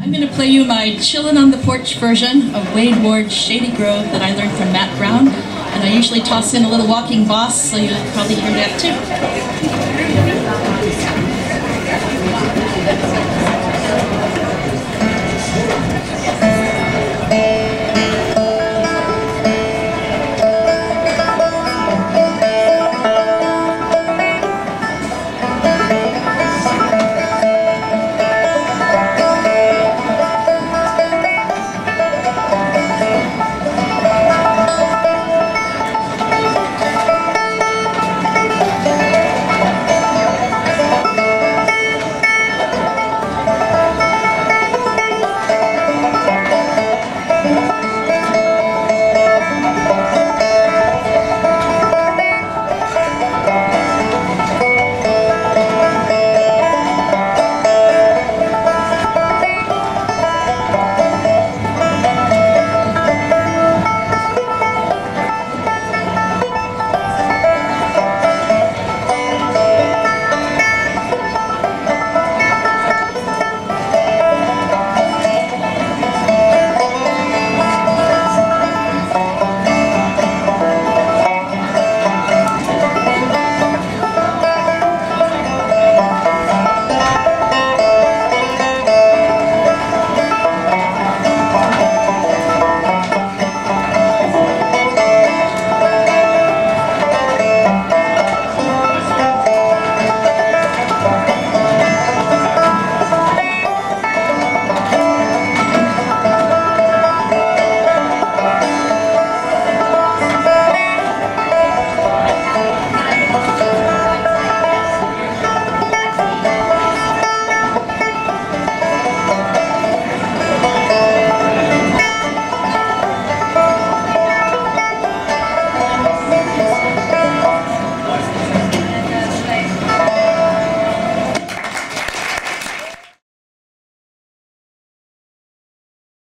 I'm going to play you my Chillin' on the Porch version of Wade Ward's Shady Grove that I learned from Matt Brown. And I usually toss in a little walking boss, so you'll probably hear that too.